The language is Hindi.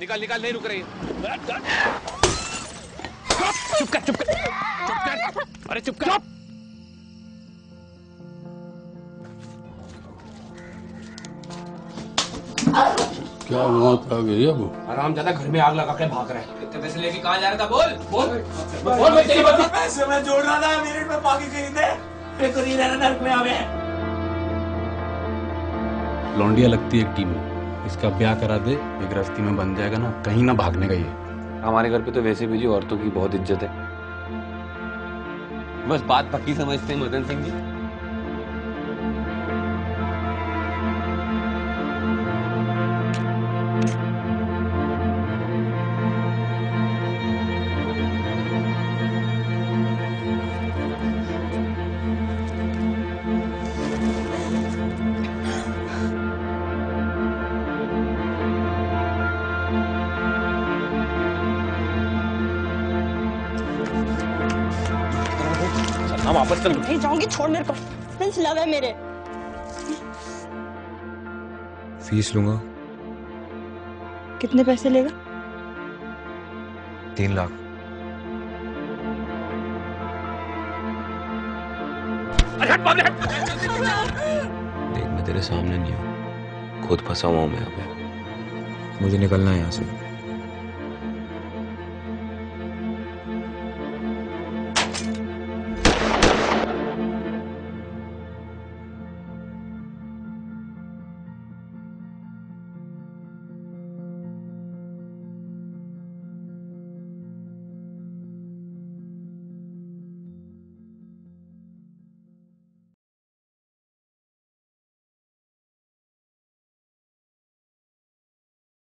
निकाल निकाल नहीं रुक रही। चुप कर चुप कर चुप कर। अरे चुप कर। क्या मौत आ गई अब? आराम ज़्यादा घर में आग लगा के भाग रहा है। कितने पैसे लेके कहाँ जा रहा था? बोल बोल बोल मैं तेरी बात। पैसे मैं जोड़ रहा था मिनट में बाकी खरीदे फिर तो नहीं रहना नर्क में आवे लौंडिया लगती है एक टीम में। इसका ब्याह करा दे, एक रस्ती में बन जाएगा ना, कहीं ना भागने का ये। हमारे घर पे तो वैसे भी जी औरतों की बहुत इज़्ज़त है। बस बात पक्की समझते हैं मदन सिंह जी। चलना वापस चल। नहीं जाऊँगी छोड़ मेरे को। फ्रेंड्स लव है मेरे। फ़ीस लूँगा। कितने पैसे लेगा? तीन लाख। देख मैं तेरे सामने नहीं हूँ। खुद फंसा हुआ हूँ मैं यहाँ पे मुझे निकलना है यहाँ से।